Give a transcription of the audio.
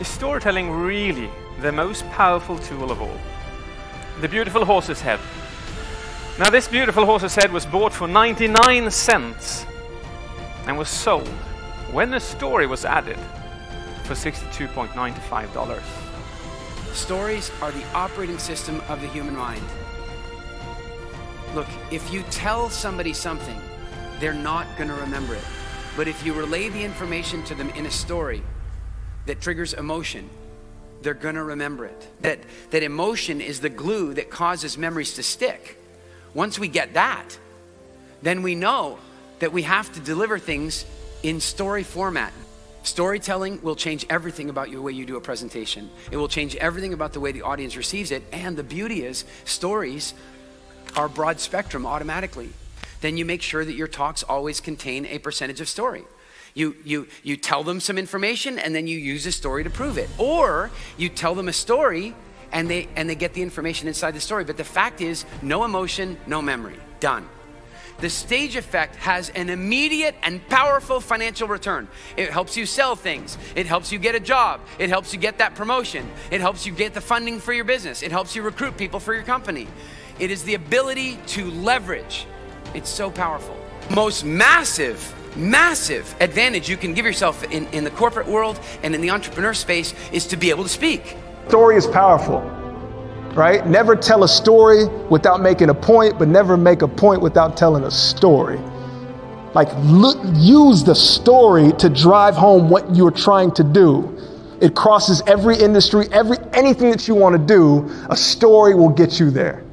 Is storytelling really the most powerful tool of all? The beautiful horse's head. Now, this beautiful horse's head was bought for 99 cents and was sold when a story was added for $62.95. Stories are the operating system of the human mind. Look, if you tell somebody something, they're not going to remember it. But if you relay the information to them in a story that triggers emotion, they're going to remember it. That, that emotion is the glue that causes memories to stick. Once we get that, then we know that we have to deliver things in story format. Storytelling will change everything about your way you do a presentation. It will change everything about the way the audience receives it. And the beauty is, stories are broad spectrum automatically. Then you make sure that your talks always contain a percentage of story. You, you, you tell them some information and then you use a story to prove it. Or you tell them a story and they, and they get the information inside the story. But the fact is, no emotion, no memory. Done. The stage effect has an immediate and powerful financial return. It helps you sell things. It helps you get a job. It helps you get that promotion. It helps you get the funding for your business. It helps you recruit people for your company. It is the ability to leverage. It's so powerful. Most massive, massive advantage you can give yourself in, in the corporate world and in the entrepreneur space is to be able to speak. Story is powerful right? Never tell a story without making a point, but never make a point without telling a story. Like, look, use the story to drive home what you're trying to do. It crosses every industry, every anything that you want to do, a story will get you there.